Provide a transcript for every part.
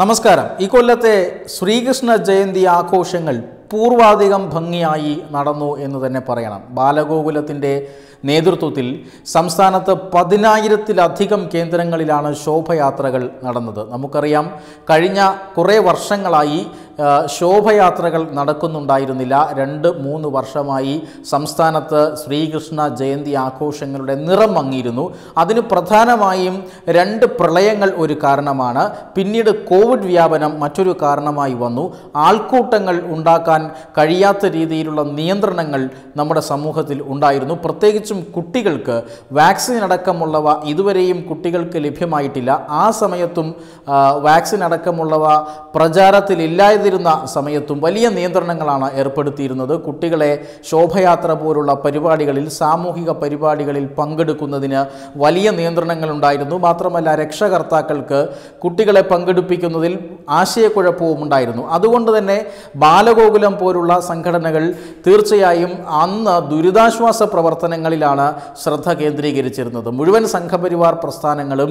നമസ്കാരം. ഈ കൊല്ലത്തെ ശ്രീകൃഷ്ണ ജയന്തി ആഘോഷങ്ങൾ പൂർവാധികം ഭംഗിയായി നടന്നു എന്ന് തന്നെ പറയണം. ബാലഗോകുലത്തിന്റെ നേതൃത്വത്തിൽ സംസ്ഥാനത്ത് പതിനായിരത്തിലധികം കേന്ദ്രങ്ങളിലാണ് ശോഭയാത്രകൾ നടന്നത്. നമുക്കറിയാം കഴിഞ്ഞ കുറേ വർഷങ്ങളായി ശോഭയാത്രകൾ നടക്കുന്നുണ്ടായിരുന്നില്ല. രണ്ട് മൂന്ന് വർഷമായി സംസ്ഥാനത്ത് ശ്രീകൃഷ്ണ ജയന്തി ആഘോഷങ്ങളുടെ നിറം മങ്ങിയിരുന്നു. അതിന് പ്രധാനമായും രണ്ട് പ്രളയങ്ങൾ ഒരു കാരണമാണ്. പിന്നീട് കോവിഡ് വ്യാപനം മറ്റൊരു കാരണമായി വന്നു. ആൾക്കൂട്ടങ്ങൾ ഉണ്ടാക്കാൻ കഴിയാത്ത രീതിയിലുള്ള നിയന്ത്രണങ്ങൾ നമ്മുടെ സമൂഹത്തിൽ ഉണ്ടായിരുന്നു. പ്രത്യേകിച്ചും കുട്ടികൾക്ക് വാക്സിൻ അടക്കമുള്ളവ ഇതുവരെയും കുട്ടികൾക്ക് ലഭ്യമായിട്ടില്ല. ആ സമയത്തും വാക്സിൻ അടക്കമുള്ളവ പ്രചാരത്തിലില്ലാതിരുന്ന സമയത്തും വലിയ നിയന്ത്രണങ്ങളാണ് ഏർപ്പെടുത്തിയിരുന്നത്. കുട്ടികളെ ശോഭയാത്ര പോലുള്ള പരിപാടികളിൽ സാമൂഹിക പരിപാടികളിൽ പങ്കെടുക്കുന്നതിന് വലിയ നിയന്ത്രണങ്ങൾ ഉണ്ടായിരുന്നു. മാത്രമല്ല രക്ഷകർത്താക്കൾക്ക് കുട്ടികളെ പങ്കെടുപ്പിക്കുന്നതിൽ ആശയക്കുഴപ്പവും ഉണ്ടായിരുന്നു. അതുകൊണ്ട് തന്നെ ബാലഗോകുലം പോലുള്ള സംഘടനകൾ തീർച്ചയായും അന്ന് ദുരിതാശ്വാസ പ്രവർത്തനങ്ങളിലാണ് ശ്രദ്ധ കേന്ദ്രീകരിച്ചിരുന്നത്. മുഴുവൻ സംഘപരിവാർ പ്രസ്ഥാനങ്ങളും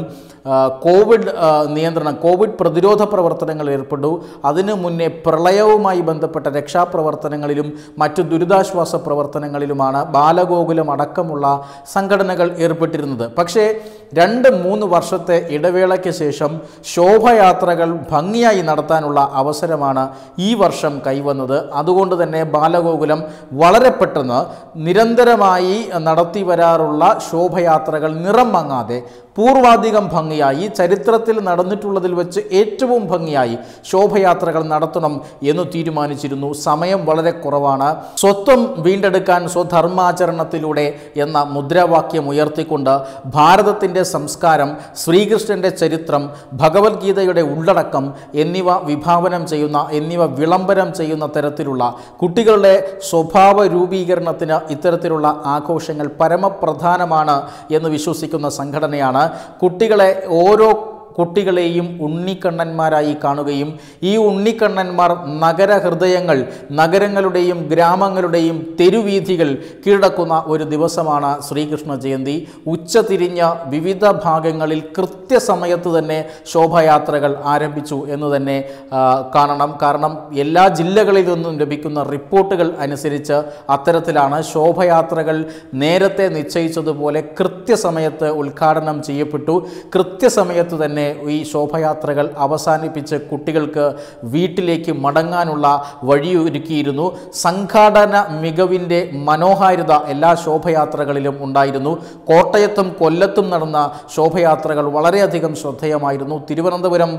കോവിഡ് നിയന്ത്രണം കോവിഡ് പ്രതിരോധ പ്രവർത്തനങ്ങൾ ഏർപ്പെട്ടു. അതിനു മുന്നേ പ്രളയവുമായി ബന്ധപ്പെട്ട രക്ഷാപ്രവർത്തനങ്ങളിലും മറ്റു ദുരിതാശ്വാസ പ്രവർത്തനങ്ങളിലുമാണ് ബാലഗോകുലം അടക്കമുള്ള സംഘടനകൾ ഏർപ്പെട്ടിരുന്നത്. പക്ഷേ രണ്ട് മൂന്ന് വർഷത്തെ ഇടവേളയ്ക്ക് ശേഷം ശോഭയാത്രകൾ ഭംഗിയായി നടത്താനുള്ള അവസരമാണ് ഈ വർഷം കൈവന്നത്. അതുകൊണ്ട് തന്നെ ബാലഗോകുലം വളരെ പെട്ടെന്ന് നിരന്തരമായി നടത്തി വരാറുള്ള ശോഭയാത്രകൾ നിറം മങ്ങാതെ പൂർവാധികം ഭംഗിയായി ചരിത്രത്തിൽ നടന്നിട്ടുള്ളതിൽ വെച്ച് ഏറ്റവും ഭംഗിയായി ശോഭയാത്രകൾ നടത്തണം എന്ന് തീരുമാനിച്ചിരുന്നു. സമയം വളരെ കുറവാണ്. സ്വത്വം വീണ്ടെടുക്കാൻ സ്വധർമാചരണത്തിലൂടെ എന്ന മുദ്രാവാക്യം ഉയർത്തിക്കൊണ്ട് ഭാരതത്തിന്റെ സംസ്കാരം ശ്രീകൃഷ്ണന്റെ ചരിത്രം ഭഗവത്ഗീതയുടെ ഉള്ളടക്കം എന്നിവ വിഭാവനം ചെയ്യുന്ന എന്നിവ വിളംബരം ചെയ്യുന്ന തരത്തിലുള്ള കുട്ടികളുടെ സ്വഭാവ രൂപീകരണത്തിന് ഇത്തരത്തിലുള്ള ആഘോഷങ്ങൾ പരമപ്രധാനമാണ് എന്ന് വിശ്വസിക്കുന്ന സംഘടനയാണ് കുട്ടികളെ ഓരോ കുട്ടികളെയും ഉണ്ണിക്കണ്ണന്മാരായി കാണുകയും ഈ ഉണ്ണിക്കണ്ണന്മാർ നഗരഹൃദയങ്ങൾ നഗരങ്ങളുടെയും ഗ്രാമങ്ങളുടെയും തെരുവീഥികൾ കീഴടക്കുന്ന ഒരു ദിവസമാണ് ശ്രീകൃഷ്ണ ജയന്തി. ഉച്ചതിരിഞ്ഞ വിവിധ ഭാഗങ്ങളിൽ കൃത്യസമയത്ത് തന്നെ ശോഭയാത്രകൾ ആരംഭിച്ചു എന്ന് തന്നെ കാണണം. കാരണം എല്ലാ ജില്ലകളിൽ നിന്നും ലഭിക്കുന്ന റിപ്പോർട്ടുകൾ അനുസരിച്ച് അത്തരത്തിലാണ് ശോഭയാത്രകൾ നേരത്തെ നിശ്ചയിച്ചതുപോലെ കൃത്യസമയത്ത് ഉദ്ഘാടനം ചെയ്യപ്പെട്ടു. കൃത്യസമയത്ത് തന്നെ ഈ ശോഭയാത്രകൾ അവസാനിപ്പിച്ച് കുട്ടികൾക്ക് വീട്ടിലേക്ക് മടങ്ങാനുള്ള വഴിയൊരുക്കിയിരുന്നു. സംഘാടന മികവിന്റെ മനോഹാരിത എല്ലാ ശോഭയാത്രകളിലും ഉണ്ടായിരുന്നു. കോട്ടയത്തും കൊല്ലത്തും നടന്ന ശോഭയാത്രകൾ വളരെയധികം ശ്രദ്ധേയമായിരുന്നു. തിരുവനന്തപുരം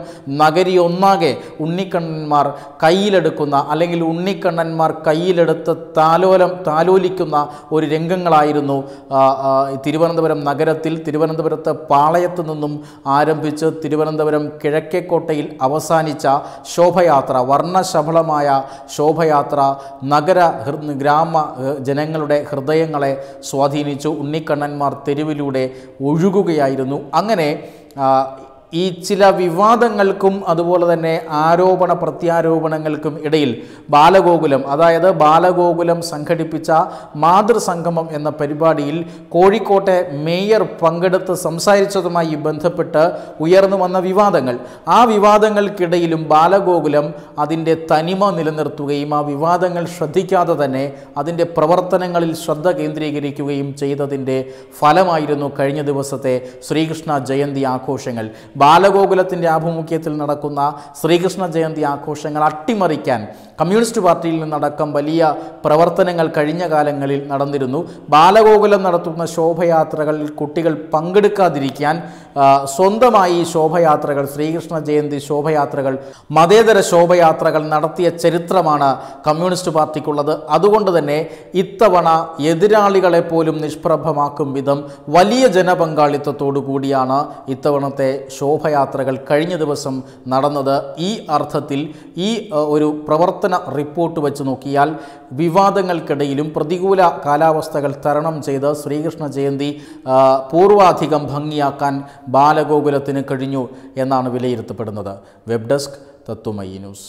നഗരി ഒന്നാകെ ഉണ്ണിക്കണ്ണന്മാർ കയ്യിലെടുക്കുന്ന അല്ലെങ്കിൽ ഉണ്ണിക്കണ്ണന്മാർ കയ്യിലെടുത്ത് താലോലം താലോലിക്കുന്ന ഒരു രംഗങ്ങളായിരുന്നു തിരുവനന്തപുരം നഗരത്തിൽ. തിരുവനന്തപുരത്ത് പാളയത്ത് നിന്നും ആരംഭിച്ച് തിരുവനന്തപുരം കിഴക്കേക്കോട്ടയിൽ അവസാനിച്ച ശോഭയാത്ര വർണശബളമായ ശോഭയാത്ര നഗര ഗ്രാമ ജനങ്ങളുടെ ഹൃദയങ്ങളെ സ്വാധീനിച്ചു. ഉണ്ണിക്കണ്ണന്മാർ തെരുവിലൂടെ ഒഴുകുകയായിരുന്നു. അങ്ങനെ ഈ ചില വിവാദങ്ങൾക്കും അതുപോലെ തന്നെ ആരോപണ പ്രത്യാരോപണങ്ങൾക്കും ഇടയിൽ ബാലഗോകുലം അതായത് ബാലഗോകുലം സംഘടിപ്പിച്ച മാതൃസംഗമം എന്ന പരിപാടിയിൽ കോഴിക്കോട്ടെ മേയർ പങ്കെടുത്ത് സംസാരിച്ചതുമായി ബന്ധപ്പെട്ട് ഉയർന്നു വന്ന വിവാദങ്ങൾ. ആ വിവാദങ്ങൾക്കിടയിലും ബാലഗോകുലം അതിന്റെ തനിമ നിലനിർത്തുകയും ആ വിവാദങ്ങൾ ശ്രദ്ധിക്കാതെ തന്നെ അതിന്റെ പ്രവർത്തനങ്ങളിൽ ശ്രദ്ധ കേന്ദ്രീകരിക്കുകയും ചെയ്തതിന്റെ ഫലമായിരുന്നു കഴിഞ്ഞ ദിവസത്തെ ശ്രീകൃഷ്ണ ജയന്തി ആഘോഷങ്ങൾ. ബാലഗോകുലത്തിന്റെ ആഭിമുഖ്യത്തിൽ നടക്കുന്ന ശ്രീകൃഷ്ണ ജയന്തി ആഘോഷങ്ങൾ അട്ടിമറിക്കാൻ കമ്മ്യൂണിസ്റ്റ് പാർട്ടിയിൽ നിന്നടക്കം വലിയ പ്രവർത്തനങ്ങൾ കഴിഞ്ഞ കാലങ്ങളിൽ നടന്നിരുന്നു. ബാലഗോകുലം നടത്തുന്ന ശോഭയാത്രകളിൽ കുട്ടികൾ പങ്കെടുക്കാതിരിക്കാൻ സ്വന്തമായി ശോഭയാത്രകൾ ശ്രീകൃഷ്ണ ജയന്തി ശോഭയാത്രകൾ മതേതര ശോഭയാത്രകൾ നടത്തിയ ചരിത്രമാണ് കമ്മ്യൂണിസ്റ്റ് പാർട്ടിക്കുള്ളത്. അതുകൊണ്ട് തന്നെ ഇത്തവണ എതിരാളികളെ പോലും നിഷ്പ്രഭമാക്കും വിധം വലിയ ജനപങ്കാളിത്തത്തോടു കൂടിയാണ് ഇത്തവണത്തെ ശോഭയാത്രകൾ കഴിഞ്ഞ ദിവസം നടന്നത് ഈ അർത്ഥത്തിൽ ഈ ഒരു പ്രവർത്തന റിപ്പോർട്ട് വെച്ച് നോക്കിയാൽ വിവാദങ്ങൾക്കിടയിലും പ്രതികൂല കാലാവസ്ഥകൾ തരണം ചെയ്ത് ശ്രീകൃഷ്ണ ജയന്തി പൂർവാധികം ഭംഗിയാക്കാൻ ബാലഗോകുലത്തിന് കഴിഞ്ഞു എന്നാണ് വിലയിരുത്തപ്പെടുന്നത്. Web desk Tatwamayi news.